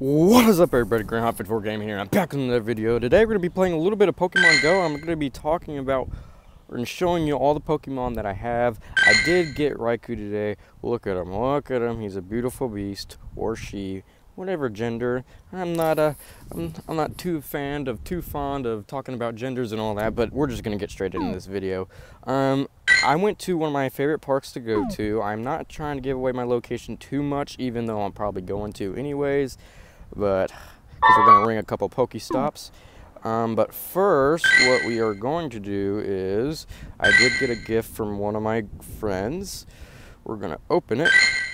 What is up everybody, Grand Hot 4 Gaming here, I'm back with another video. Today we're going to be playing a little bit of Pokemon Go. I'm going to be talking about and showing you all the Pokemon that I have. I did get Raikou today. Look at him, look at him. He's a beautiful beast, or she, whatever gender. I'm not a, I'm, I'm not too fan of, too fond of talking about genders and all that, but we're just going to get straight into this video. Um, I went to one of my favorite parks to go to. I'm not trying to give away my location too much, even though I'm probably going to anyways but because we're going to ring a couple Pokestops. Um, but first, what we are going to do is, I did get a gift from one of my friends. We're going to open it.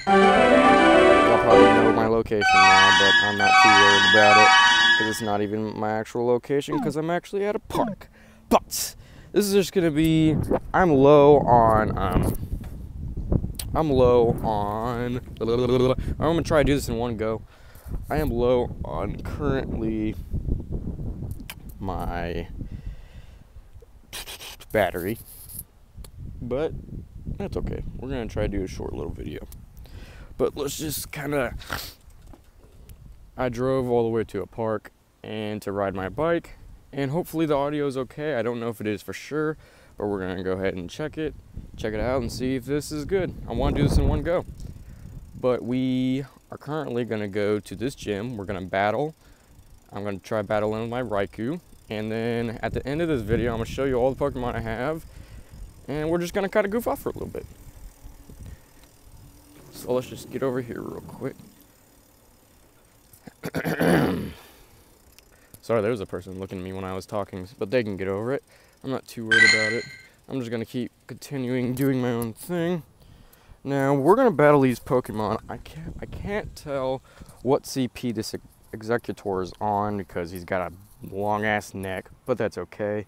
Y'all probably know my location now, but I'm not too worried about it because it's not even my actual location because I'm actually at a park. But this is just going to be, I'm low on, um, I'm low on, I'm going to try to do this in one go. I am low on currently my battery, but that's okay. We're gonna try to do a short little video. But let's just kind of. I drove all the way to a park and to ride my bike, and hopefully the audio is okay. I don't know if it is for sure, but we're gonna go ahead and check it, check it out, and see if this is good. I want to do this in one go. But we are currently going to go to this gym. We're going to battle. I'm going to try battling with my Raikou. And then at the end of this video, I'm going to show you all the Pokemon I have. And we're just going to kind of goof off for a little bit. So let's just get over here real quick. Sorry, there was a person looking at me when I was talking, but they can get over it. I'm not too worried about it. I'm just going to keep continuing doing my own thing. Now we're gonna battle these Pokemon. I can't I can't tell what CP this Exeggutor is on because he's got a long ass neck, but that's okay.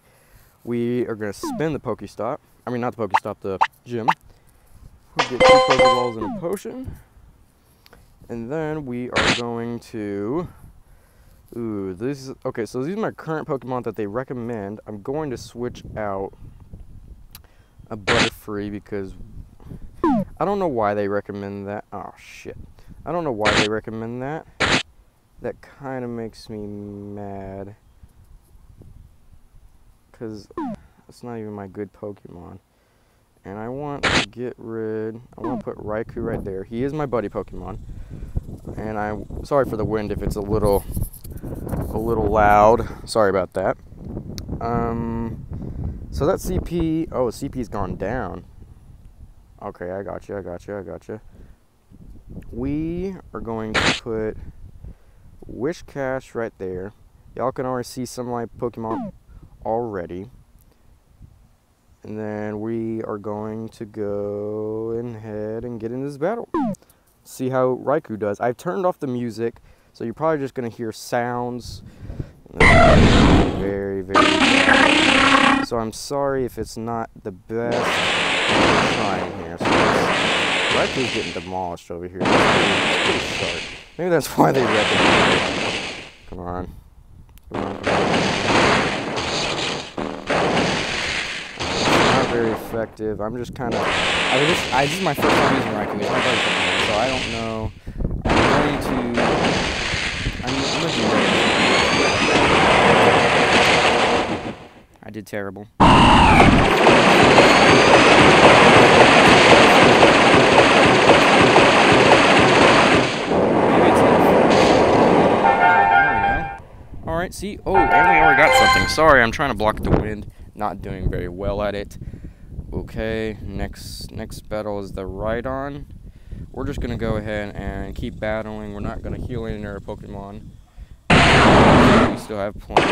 We are gonna spin the Pokestop. I mean not the Pokestop, the gym. We'll get two Pokeballs and a potion. And then we are going to Ooh, this is okay, so these are my current Pokemon that they recommend. I'm going to switch out a Butterfree because I don't know why they recommend that. Oh, shit. I don't know why they recommend that. That kind of makes me mad. Because it's not even my good Pokemon. And I want to get rid... I want to put Raikou right there. He is my buddy Pokemon. And I'm sorry for the wind if it's a little... A little loud. Sorry about that. Um... So that CP... Oh, CP's gone down. Okay, I got you, I got you, I got you. We are going to put Whiscash right there. Y'all can already see some of my Pokemon already. And then we are going to go ahead and get in this battle. See how Raikou does. I've turned off the music, so you're probably just going to hear sounds. Very, very. So I'm sorry if it's not the best Raikou's getting demolished over here. Maybe that's why they it. Come on. Come on. Not very effective. I'm just kind of. I was just. I, this is my first time using Raikou. It's my buddy so I don't know. I'm going to. I'm, I'm going to do that. I did terrible. See? Oh, and we already got something. Sorry, I'm trying to block the wind. Not doing very well at it. Okay, next next battle is the Rhydon. We're just going to go ahead and keep battling. We're not going to heal any of our Pokemon. We still have plenty.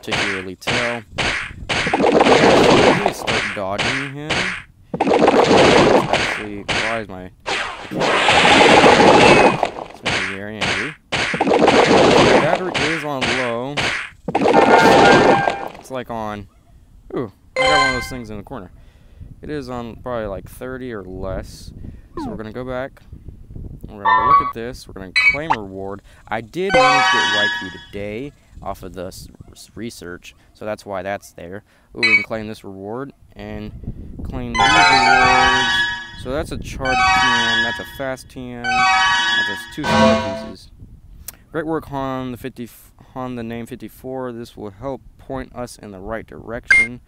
Particularly tell. I need to start dodging him. Actually, why is my... It's making me very angry. Battery is on low. It's like on, ooh, I got one of those things in the corner. It is on probably like 30 or less. So we're gonna go back. We're gonna look at this. We're gonna claim reward. I did manage to get Raikou today off of the research, so that's why that's there. Ooh, we can claim this reward and claim these rewards. So that's a charge TM, that's a fast TM, that's two star pieces. Great work, Han. The 50, Han, the name 54. This will help point us in the right direction.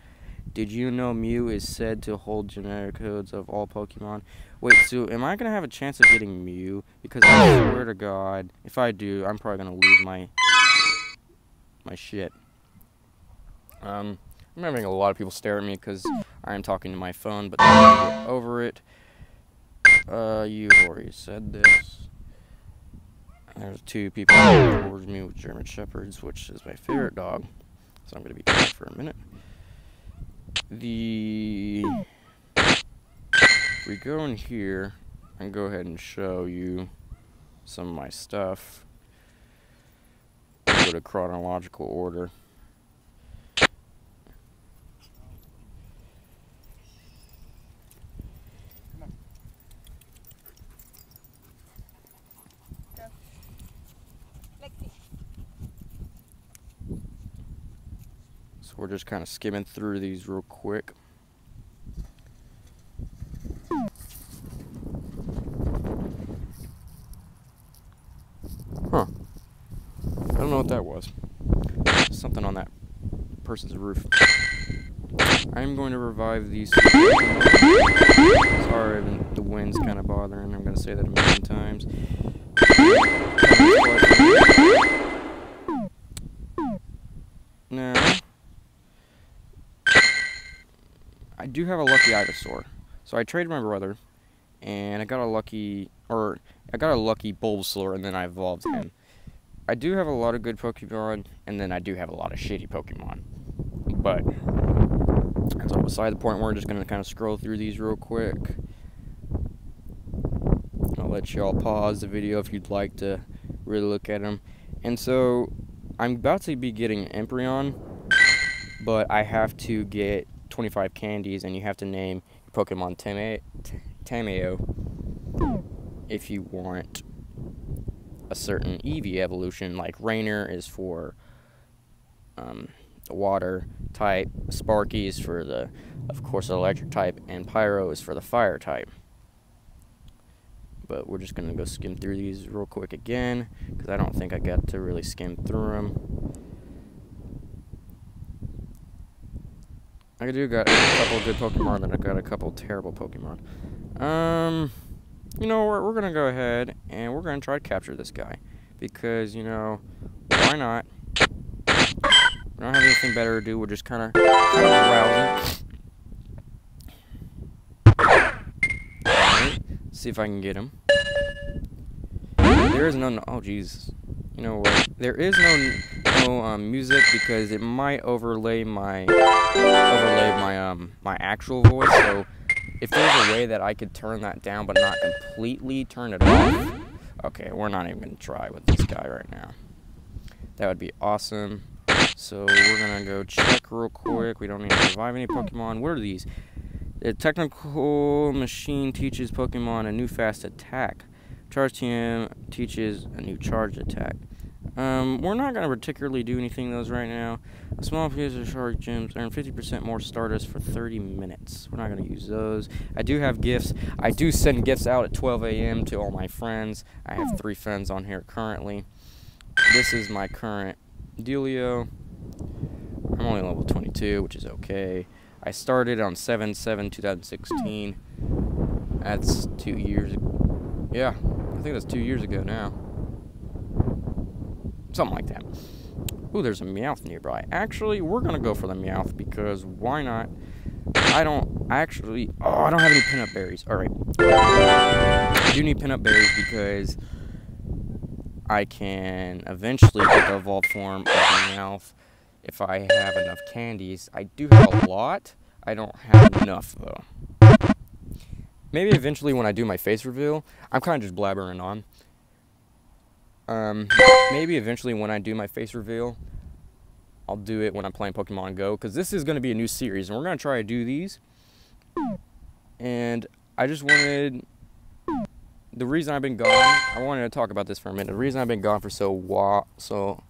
Did you know Mew is said to hold genetic codes of all Pokemon? Wait, so am I going to have a chance of getting Mew? Because I swear to God, if I do, I'm probably going to lose my my shit. Um, I'm having a lot of people stare at me because I am talking to my phone, but get over it. Uh, you've already said this. There's two people towards me with German Shepherds, which is my favorite dog. So I'm going to be quiet for a minute. The... We go in here and go ahead and show you some of my stuff, go to chronological order. So we're just kind of skimming through these real quick. Huh. I don't know what that was. Something on that person's roof. I'm going to revive these. Sorry, the wind's kind of bothering. I'm going to say that a million times. Now, I do have a lucky Ivysaur. So I traded my brother, and I got a lucky, or I got a lucky Bulbasaur, and then I evolved him. I do have a lot of good Pokemon, and then I do have a lot of shitty Pokemon. But, all beside the point. We're just going to kind of scroll through these real quick. I'll let y'all pause the video if you'd like to really look at them. And so, I'm about to be getting Empoleon, but I have to get 25 candies, and you have to name your Pokemon Tamao if you want a certain Eevee evolution, like Rainer is for um, water type, Sparky is for the, of course, electric type, and Pyro is for the fire type. But we're just going to go skim through these real quick again, because I don't think I got to really skim through them. I do got a couple good Pokemon, and I got a couple terrible Pokemon. Um, you know, we're, we're going to go ahead, and we're going to try to capture this guy. Because, you know, why not? We don't have anything better to do, we're just kind of browsing. See if I can get him. There is no, oh jeez. You know what? There is no no um, music because it might overlay my overlay my um my actual voice. So if there's a way that I could turn that down but not completely turn it off, okay, we're not even gonna try with this guy right now. That would be awesome. So we're gonna go check real quick. We don't need to revive any Pokemon. What are these? The technical machine teaches Pokemon a new fast attack. Charge TM teaches a new charge attack. Um, we're not going to particularly do anything those right now. A small piece of shark gems earn 50% more Stardust for 30 minutes. We're not going to use those. I do have gifts. I do send gifts out at 12 a.m. to all my friends. I have three friends on here currently. This is my current dealio. I'm only level 22, which is okay. I started on 7-7-2016. That's two years. ago. Yeah, I think that's two years ago now. Something like that. Ooh, there's a Meowth nearby. Actually, we're going to go for the Meowth because why not? I don't actually... Oh, I don't have any Pinap berries. Alright. I do need Pinap berries because I can eventually get the evolved form of Meowth if I have enough candies. I do have a lot. I don't have enough, though. Maybe eventually when I do my face reveal, I'm kind of just blabbering on. Um, maybe eventually when I do my face reveal, I'll do it when I'm playing Pokemon Go because this is going to be a new series and we're going to try to do these. And I just wanted the reason I've been gone. I wanted to talk about this for a minute. The reason I've been gone for so wa- so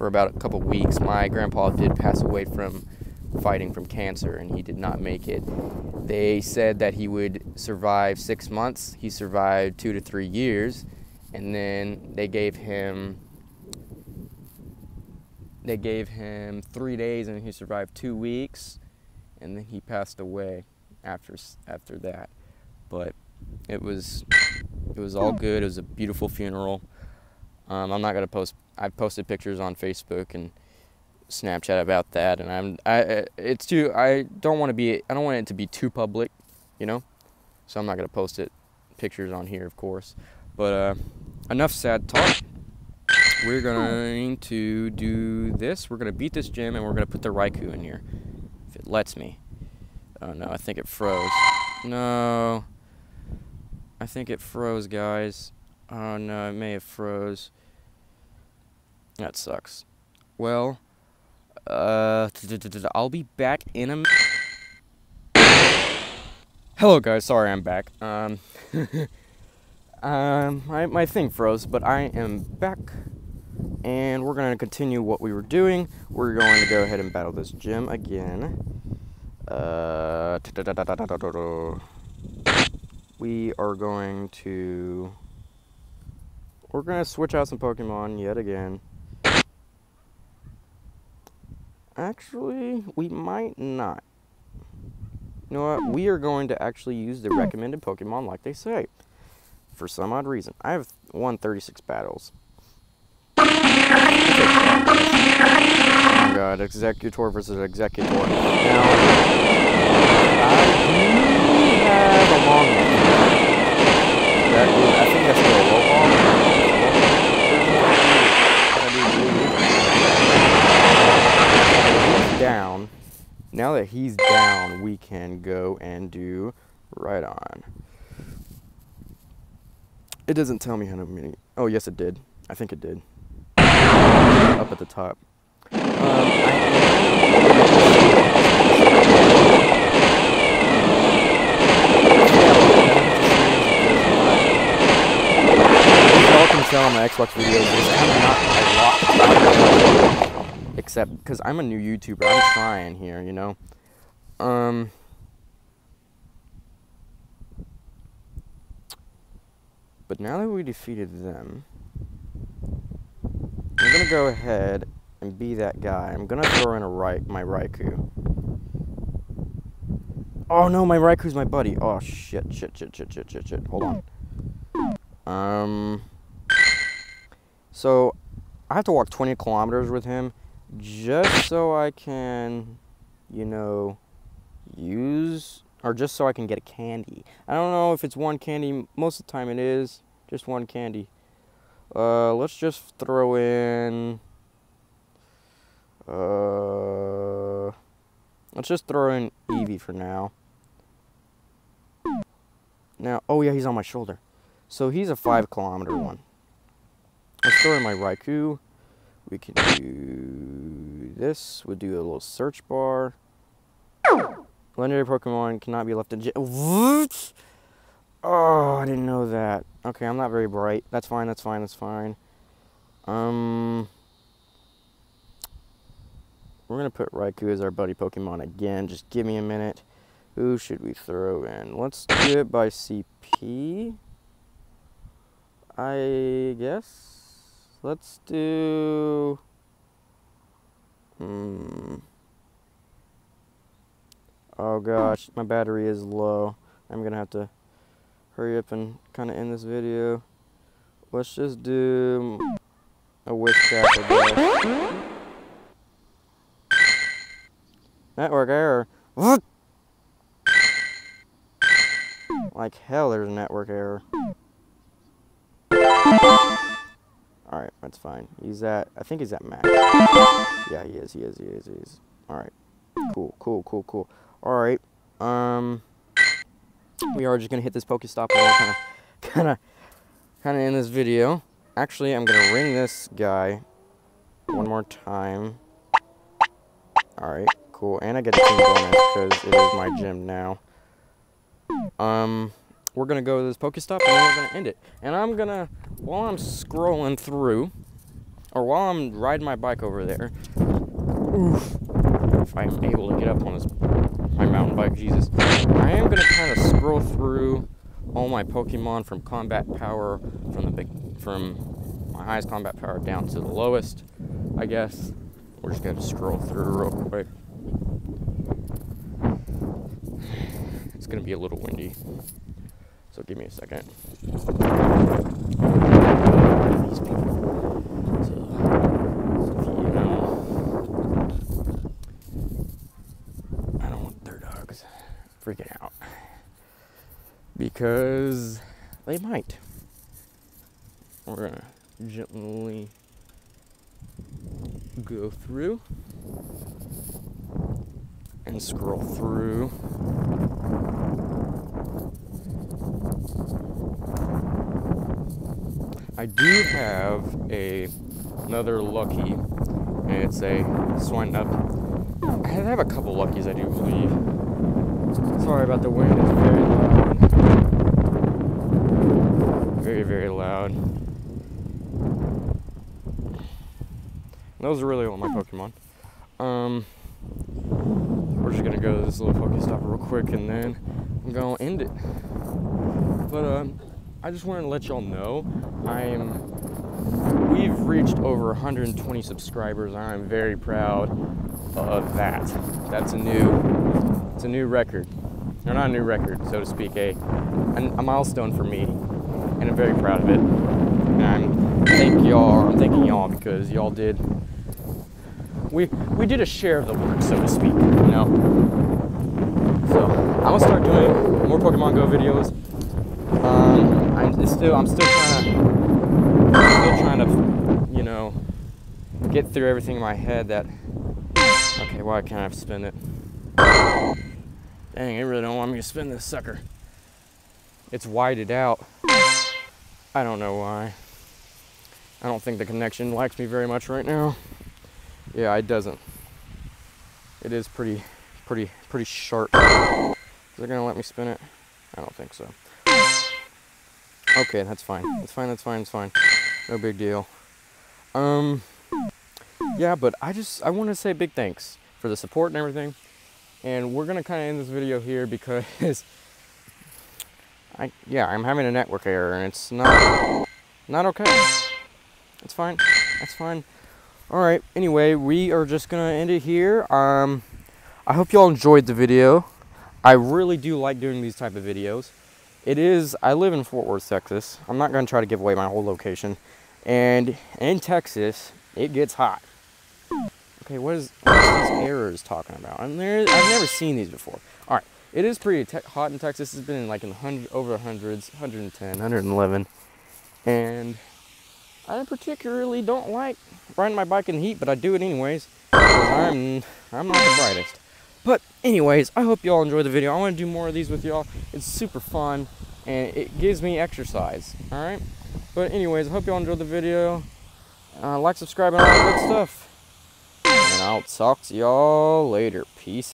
for about a couple weeks. My grandpa did pass away from fighting from cancer and he did not make it. They said that he would survive six months. He survived two to three years, and then they gave him they gave him three days, and he survived two weeks, and then he passed away after after that. But it was it was all good. It was a beautiful funeral. Um, I'm not gonna post. I've posted pictures on Facebook and Snapchat about that, and I'm I it's too I don't want to be I don't want it to be too public, you know, so I'm not gonna post it pictures on here, of course. But uh, enough sad talk. We're going to do this. We're gonna beat this gym, and we're gonna put the Raikou in here, if it lets me. Oh no, I think it froze. No, I think it froze, guys. Oh no, it may have froze. That sucks. Well. Uh, I'll be back in a. Hello, guys. Sorry, I'm back. Um, um, my my thing froze, but I am back, and we're gonna continue what we were doing. We're going to go ahead and battle this gym again. Uh, we are going to. We're gonna switch out some Pokemon yet again. Actually, we might not. You know what? We are going to actually use the recommended Pokemon like they say. For some odd reason. I have won 36 battles. Oh god, Exeggutor versus Exeggutor. Now, I do have a long That is, I think that's still a low down, now that he's down, we can go and do Rhydon. It doesn't tell me how many. Oh, yes, it did. I think it did. Up at the top. Um, tell on my Xbox videos, not a lot except because I'm a new YouTuber. I'm trying here, you know. Um. But now that we defeated them, I'm gonna go ahead and be that guy. I'm gonna throw in a right my Raikou. Oh no, my Raikou's my buddy. Oh shit, shit, shit, shit, shit, shit, shit. Hold on. Um. So I have to walk 20 kilometers with him just so I can, you know, use, or just so I can get a candy. I don't know if it's one candy, most of the time it is just one candy. Uh, let's just throw in, uh, let's just throw in Eevee for now. Now, oh yeah, he's on my shoulder. So he's a five kilometer one. Let's throw in my Raikou. We can do this. We'll do a little search bar. Legendary Pokemon cannot be left in jail. What? Oh, I didn't know that. Okay, I'm not very bright. That's fine, that's fine, that's fine. Um, we're going to put Raikou as our buddy Pokemon again. Just give me a minute. Who should we throw in? Let's do it by CP. I guess. Let's do... Hmm. Oh gosh, my battery is low. I'm gonna have to hurry up and kind of end this video. Let's just do a wish I Network error. Like hell, there's a network error. Alright, that's fine. He's at, I think he's at max. Yeah, he is, he is, he is, he is. Alright. Cool, cool, cool, cool. Alright, um, we are just going to hit this Pokestop and kind of, kind of, kind of in this video. Actually, I'm going to ring this guy one more time. Alright, cool. And I get a team bonus because it is my gym now. Um, we're to go to this Pokestop and then we're to end it. And I'm to, while I'm scrolling through, or while I'm riding my bike over there, oof, if I'm able to get up on this, my mountain bike, Jesus, I am to kind of scroll through all my Pokemon from combat power from the big, from my highest combat power down to the lowest, I guess. We're just gonna scroll through real quick. It's gonna be a little windy, so give me a second. These. So, you know, I don't want their dogs freaking out because they might. We're gonna gently go through and scroll through. I do have a another lucky, and it's a Swinub. I have a couple luckies, I do believe. Sorry about the wind; it's very loud, very very loud. Those are really all my Pokemon. Um, we're just gonna go to this little Pokestop real quick and then I'm gonna end it. But um, I just wanted to let y'all know I am. We've reached over 120 subscribers. I'm very proud of that. That's a new. It's a new record. Or not a new record, so to speak. A a milestone for me, and I'm very proud of it. And I'm thank y'all. I'm thanking y'all because y'all did we we did a share of the work, so to speak. You know. So I'm gonna start doing more Pokemon Go videos. Um, I'm still I'm still trying to still trying to you know get through everything in my head that. Okay, why can't I spin it? Dang, it really don't want me to spin this sucker. It's whited out. I don't know why. I don't think the connection likes me very much right now. Yeah, it doesn't. It is pretty, pretty, pretty sharp. Is it gonna let me spin it? I don't think so. Okay, that's fine. That's fine, that's fine, that's fine. No big deal. Um, yeah, but I just, I want to say big thanks for the support and everything. And we're gonna kind of end this video here because, I, yeah, I'm having a network error and it's not, not okay. It's fine. That's fine. All right. Anyway, we are just gonna end it here. Um, I hope y'all enjoyed the video. I really do like doing these type of videos. It is. I live in Fort Worth, Texas. I'm not gonna try to give away my whole location. And in Texas, it gets hot. Okay, what is, what is these errors talking about? And there, I've never seen these before. All right, it is pretty hot in Texas. It's been in like in hundred over hundreds, 110, 111, and I particularly don't like riding my bike in the heat, but I do it anyways. I'm, I'm not the brightest. But anyways, I hope y'all enjoy the video. I want to do more of these with y'all. It's super fun, and it gives me exercise, alright? But anyways, I hope y'all enjoyed the video. Uh, like, subscribe, and all that good stuff. And I'll talk to y'all later. Peace.